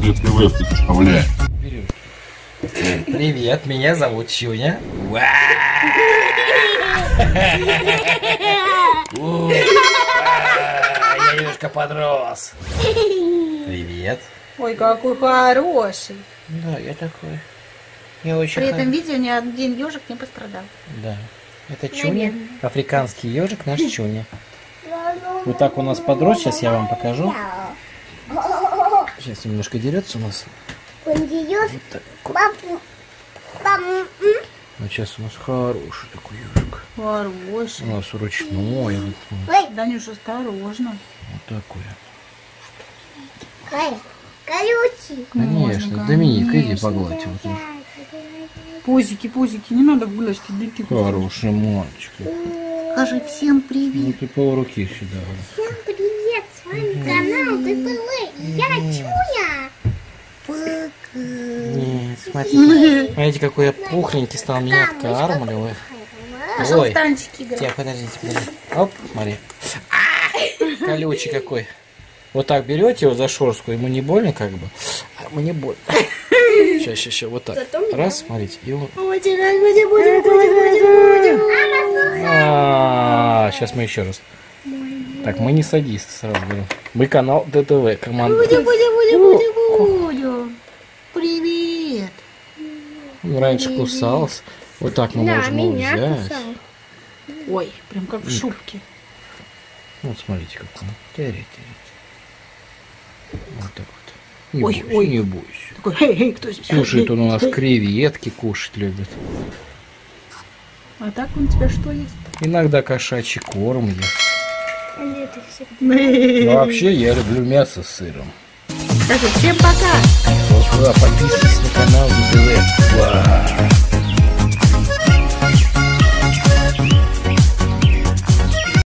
ДТВ представляет. Привет, меня зовут Чуня. Я немножко подрос. Привет. Ой, какой хороший. Да, я такой. Я очень При этом видео ни один ежик не пострадал. Да. Это Чуня. Африканский ежик наш Чуня. Вот так у нас подрос. Сейчас я вам покажу. Сейчас немножко дерется у нас. Вот так. Вот сейчас у нас хороший такой ежик. Хороший. У нас ручной. вот, вот Данюш, осторожно. такой. Колючий. Конечно. Можно, Доминик, иди конечно. погладь его тоже. Пузики, пузики, не надо гуляшки, дети. Хороший мальчик. Скажи всем привет. Ну ты полруки сюда. Всем привет, канал ДТВ. Я Чуня. Нет, смотрите. Смотрите, какой я пухленький стал. Меня откармливают. Ой. Тебя, подождите, подождите. Оп, смотри. А, Колючий какой. Вот так берете его за шорстку, ему не больно как бы. А ему не больно. Сейчас, сейчас, сейчас, вот так. Раз, смотрите. И он... А, Сейчас мы еще раз. Так, мы не садисты, сразу говорю. Мы канал ДТВ, команда. Будем, будем, будем, будем, будем. Привет. Он раньше кусался. Вот так мы можем его взять. Ой, прям как в шубке. Вот смотрите, как он. Тери, тери. Вот так вот. Не Ой, бойся, ой. не бойся. Такой, эй, эй, кто здесь? Слушай, он у нас креветки кушать любит. А так у тебя что есть? Иногда кошачий корм ест. Вообще я люблю мясо с сыром. Скажи, всем пока.